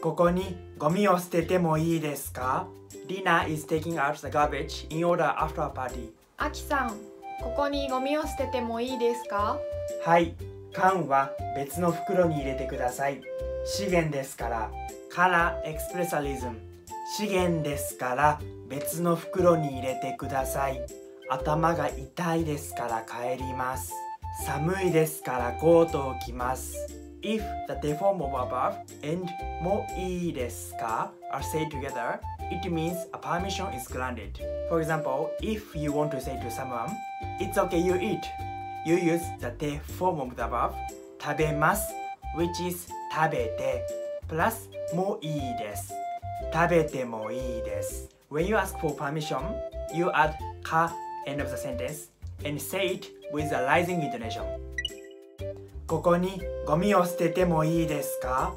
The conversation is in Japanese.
ここにゴミを捨ててもいいですか？Lina is taking out the garbage in order after party. あきさん、ここにゴミを捨ててもいいですか？はい、缶は別の袋に入れてください。資源ですから。からエクスプレサリズム。資源ですから別の袋に入れてください。頭が痛いですから帰ります。寒いですからコートを着ます。If the deform of verb and mo are said together, it means a permission is granted. For example, if you want to say to someone, it's okay you eat, you use the te form of the verb 食べます, which is 食べて plus mo ii When you ask for permission, you add か end of the sentence and say it with a rising intonation. ここにゴミを捨ててもいいですか？